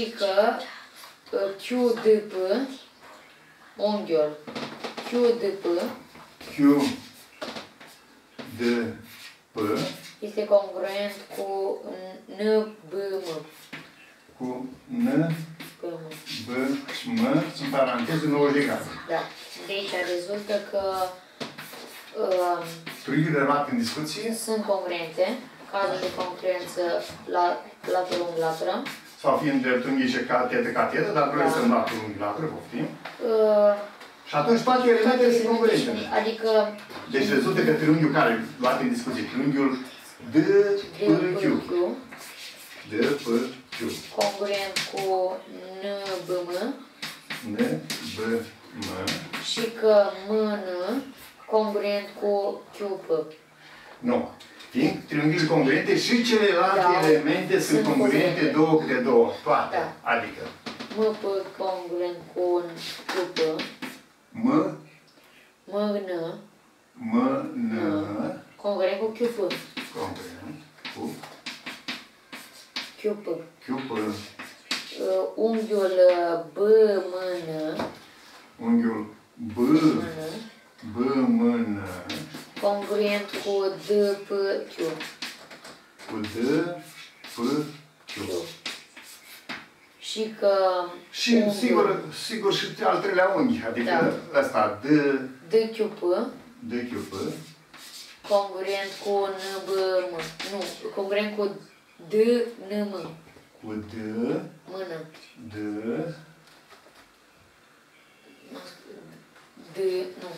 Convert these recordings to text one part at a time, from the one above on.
Și că uh, QDP, unghiul QDP Q, D, P, este congruent cu NBM. cu N, BM. B și M, în paranteză 90 de grade. Da. De aici rezultă că uh, Triunghiurile luate în discuție sunt congruente, cazul de congruență la latură unghi latură. Sau fiind de triunghi și catedă, catedă, dar nu Da. sunt luate unghi latură, poftim. Uh, Și atunci toate elementele sunt congruente. Adică Deci rezultă că triunghiul care luat în discuție, triunghiul D, P, Q. DPQ D, P, Q. congruent cu NBM N, B, M. și că MN congruent cu QP. Nu. Fiind triunghiile congruente și celelalte Da. elemente sunt Sunt congruente congruente. două câte două. Toate. Da. Adică MP congruent cu QP, M, MN M, N, congruent cu QP. congruent cu QP. Q, P, Uh, unghiul uh, BMN, unghiul B, MN B, M, N, congruent cu DPQ. cu D, P, Q. Și că Și unghiul sigur, sigur și al treilea unghi, adică ăsta D, DQP D, Q, P, congruent cu NBM. Nu, congruent cu DNM. cu D, Mână. D, D, nu.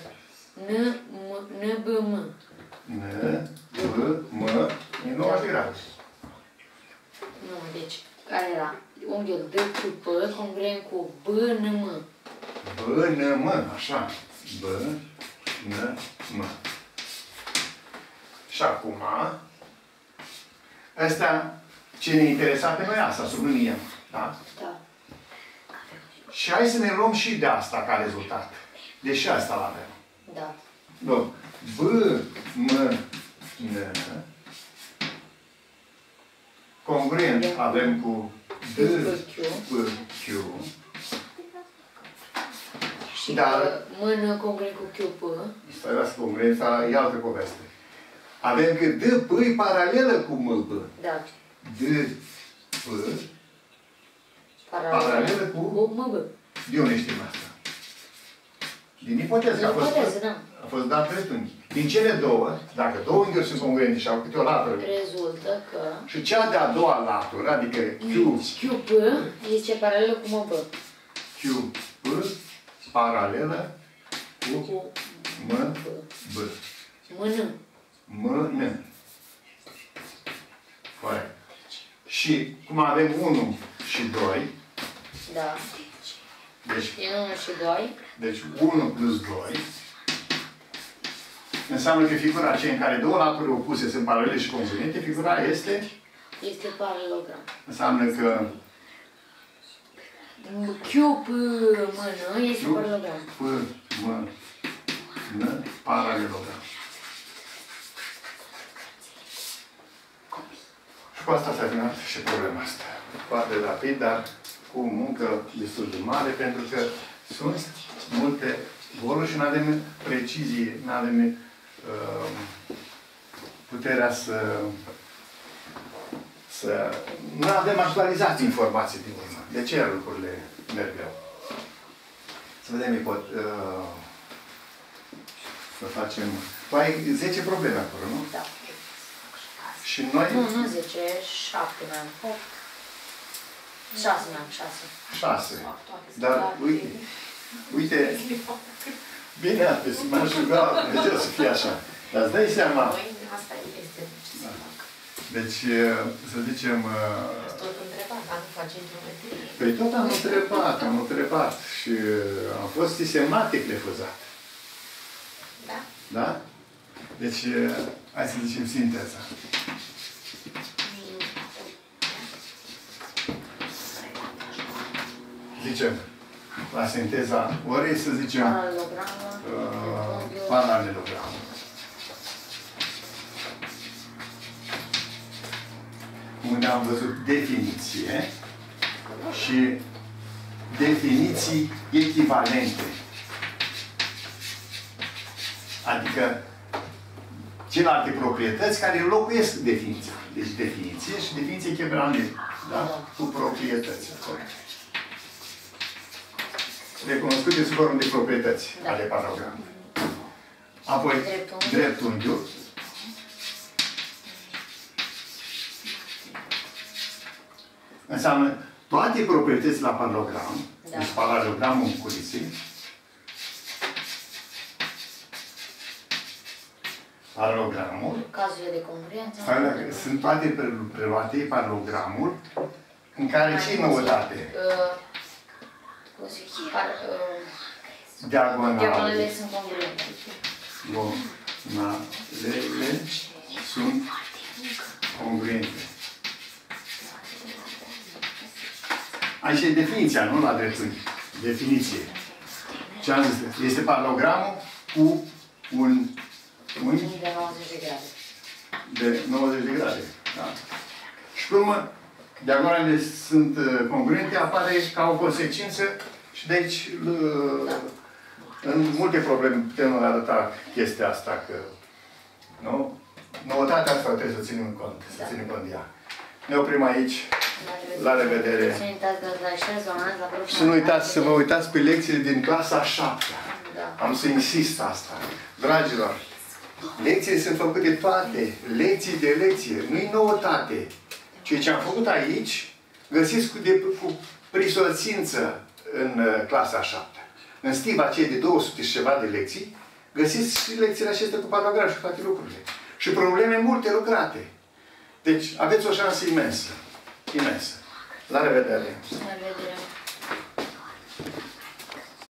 N, M, NBM. N, B, M, e 90 de grade. Nu, deci, care era? Unghiul DQP congruent cu BNM. B, N, M, așa. B, N, M. Și acum, ăsta, ce ne interesa pe noi asta, subliniem. Da? Da. Și hai să ne luăm și de asta ca rezultat. Deci și asta l-avem. Da. Bun. B, M, N. Congruent avem cu D, DPQ. P, Q. Și Da. că mână congruent cu QP. Stai la congruența, e altă poveste. Avem că D, P e paralelă cu M, B. Da. D, P, Paralelă Paralelă cu? cu MB. de unde știm asta? Din ipoteză, că a fost, Ipoteză, da. a fost dat dreptunghi. Din cele două, dacă două unghiuri sunt congruente și au câte o latură, Rezultă că și cea de-a doua latură, adică Q, QP este paralelă cu MB. Q, P, paralelă cu Cu M, B. mână. M, N. Corect. Și cum avem 1 și 2, Da. Deci, Din 1 și 2. deci 1 plus 2, înseamnă că figura aceea în care două laturi opuse sunt paralele și congruente, figura este, Este paralelogram. înseamnă că QP mână este Q, paralelogram. P, M, N, paralelogram. Și cu asta s-a terminat și problema asta. Foarte rapid, dar cu muncă destul de mare, pentru că sunt multe goluri și nu avem precizie, nu avem uh, puterea să să... Nu avem actualizat informații din urmă. De ce lucrurile merg greu? Să vedem, pot... Uh, să facem... Tu ai 10 probleme acolo, nu? Da. Și noi... Nu, nu 10, 7 mai 8. Șase mi-am, șase. Șase. Dar uite, uite, bine apesi, m-aș ruga Dumnezeu să fie așa. Dar îți dai seama... Asta este ce. Deci, să zicem... Ați tot întrebat, am face într-o Păi tot am întrebat, am întrebat și am fost sistematic refuzat. Da? Da? Deci, hai să zicem sinteza. Zicem, la sinteza ori să zicem Paralelogramă. uh, unghiul- paralelogramă. unde am văzut definiție și definiții echivalente. Adică celelalte proprietăți care înlocuiesc definiția. Deci definiție și definiție echivalentă. Da? Cu proprietăți. acolo. Recunoscute sub formă de proprietăți Da. ale paralogramului. Apoi, Dreptunghiul. dreptunghiul. Înseamnă toate proprietățile la paralogram, Da. deci paralogramul înculiței, paralogramul, Cazurile de congruență. Alea sunt toate pre- preluate paralogramul în care ce e noutate? Uh, cum zic, par, uh, Diagonale. diagonalele sunt congruente. Diagonalele sunt congruente. Aici e definiția, nu la drepturi. Definiție. Ce am zis? Este paralogramul cu un unghi Unghi de 90 de grade. de 90 de grade. Da? Și pe urmă, diagonalele sunt uh, congruente, apare ca o consecință și de aici, uh, în multe probleme putem arăta chestia asta, că, nu? Noutatea asta trebuie să ținem cont, să Da. ținem cont de ea. Ne oprim aici. La revedere. Să nu uitați că la 6 oameni, la próxima Și nu uitați să vă uitați pe lecțiile din clasa 7 Da. Am să insist asta. Dragilor, lecțiile sunt făcute toate, lecții de lecție, nu-i noutate. Ceea ce am făcut aici, găsiți cu, de, cu prisosință în uh, clasa 7. În stiva aceea de 200 și ceva de lecții, găsiți și lecțiile acestea cu paragraf și toate lucrurile. Și probleme multe lucrate. Deci aveți o șansă imensă. Imensă. La revedere! La revedere.